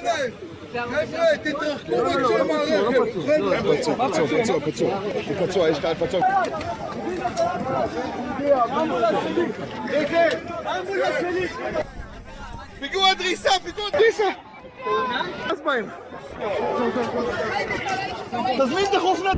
חבר'ה, תתרחקו בבקשה מהרכב. פצוע, פצוע, פצוע, הוא פצוע, יש קהל פצוע. פיגוע דריסה, פיגוע דריסה! אז באים. תזמין את החופנה.